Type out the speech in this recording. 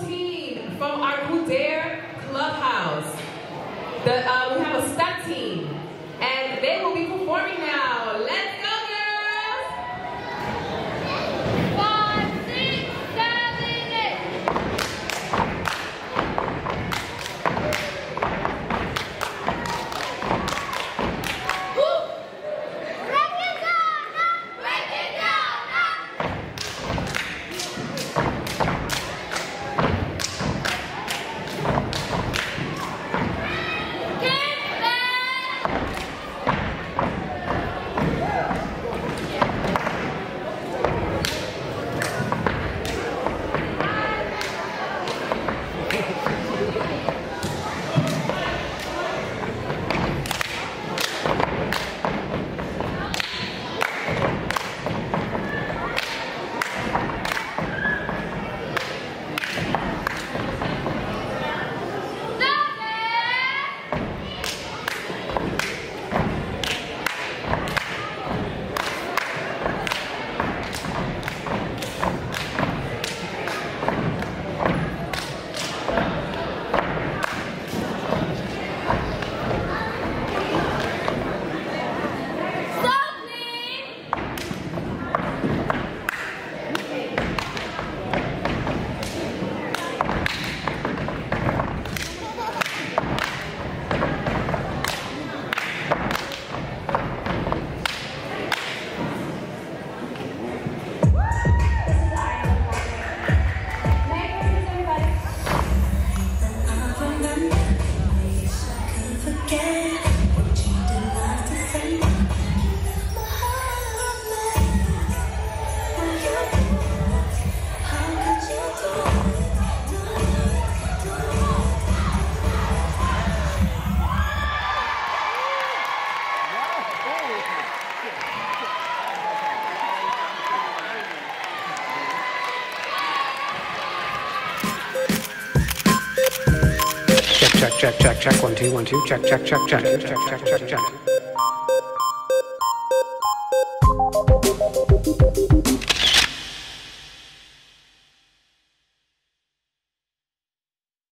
team from our Coudert Clubhouse. The, uh, we have a stunt team, and they will be again. Check, check, check, check, check, one, two, one, two, check, check, check, check, check, check, check, check.